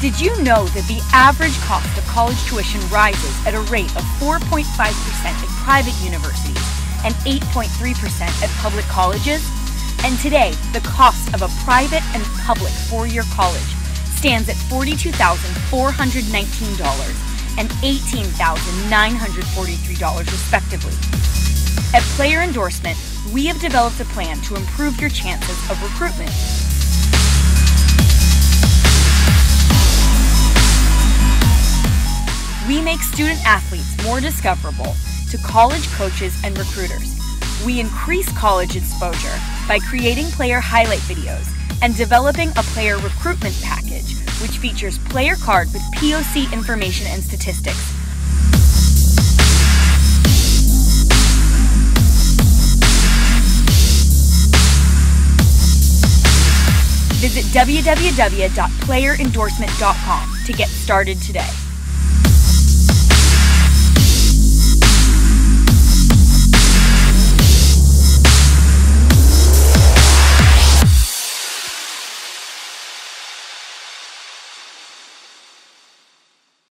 Did you know that the average cost of college tuition rises at a rate of 4.5% at private universities and 8.3% at public colleges? And today, the cost of a private and public four-year college stands at $42,419 and $18,943 respectively. At Player Endorsement, we have developed a plan to improve your chances of recruitment. We make student athletes more discoverable to college coaches and recruiters. We increase college exposure by creating player highlight videos and developing a player recruitment package, which features player card with POC information and statistics. Visit www.playerendorsement.com to get started today.